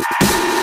you